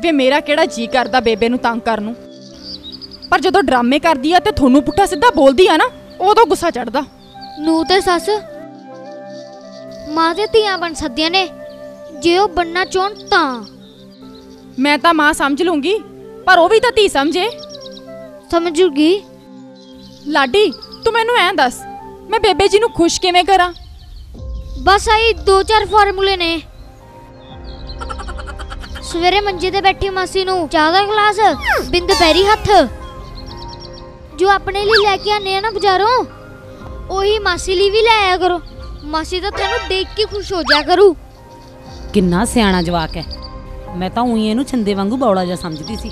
ਵੇ ਮੇਰਾ ਕਿਹੜਾ ਜੀ ਕਰਦਾ ਬੇਬੇ ਨੂੰ ਤੰਗ ਕਰਨ ਨੂੰ? ਪਰ ਜਦੋਂ ਡਰਾਮੇ ਕਰਦੀ ਆ ਤੇ ਤੁਹਾਨੂੰ ਪੁੱਠਾ ਸਿੱਧਾ ਬੋਲਦੀ ਆ ਨਾ ਉਦੋਂ ਗੁੱਸਾ ਚੜਦਾ ਨੂੰ ਤੇ ਸੱਸ ਮਾਂ ਤੇ ਧੀਆਂ ਬਣ ਸਕਦੀਆਂ ਨੇ ਜੇ ਉਹ ਬੰਨਾ ਚਾਹਣ ਤਾਂ। ਮੈਂ ਤਾਂ ਮਾਂ ਸਮਝ ਲੂੰਗੀ ਪਰ ਉਹ ਵੀ ਤਾਂ ਧੀ ਸਮਝੇ। ਸਮਝ ਜੂਗੀ। ਲਾਡੀ ਤੂੰ ਮੈਨੂੰ ਐਂ ਦੱਸ ਮੈਂ ਬੇਬੇ ਜੀ ਨੂੰ ਖੁਸ਼ ਕਿਵੇਂ ਕਰਾਂ? ਬਸ ਆਈ ਦੋ ਚਾਰ ਫਾਰਮੂਲੇ ਨੇ। ਸਵੇਰੇ ਮੰਜੇ ਤੇ ਬੈਠੀ ਮਾਸੀ ਨੂੰ ਚਾਹ ਦਾ ਗਲਾਸ, ਬਿੰਦ ਪੈਰੀ ਹੱਥ। ਜੋ ਆਪਣੇ ਲਈ ਲੈ ਕੇ ਆਨੇ ਆ ਨਾ ਬਾਜ਼ਾਰੋਂ, ਉਹੀ ਮਾਸੀ ਲਈ ਵੀ ਲੈ ਆਇਆ ਕਰੋ। ਮਾਸੀ ਤਾਂ ਤੈਨੂੰ ਦੇਖ ਕੇ ਖੁਸ਼ ਹੋ ਜਾ ਕਰੂ। ਕਿੰਨਾ ਸਿਆਣਾ ਜਵਾਕ ਹੈ। ਮੈਂ ਤਾਂ ਉਹੀ ਇਹਨੂੰ ਛੰਦੇ ਵਾਂਗੂ ਬੌਲਾ ਜਿਹਾ ਸਮਝਦੀ ਸੀ।